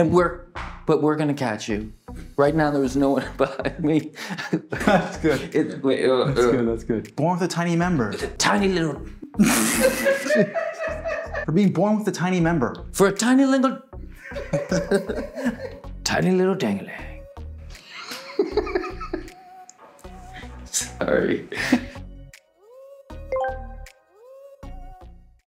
And we're, but we're gonna catch you. Right now, there's no one behind me. That's good. It, wait, uh, That's uh, good. That's good. Born with a tiny member. A Tiny little, For being born with a tiny member. for a tiny little, tiny little dangling. Sorry.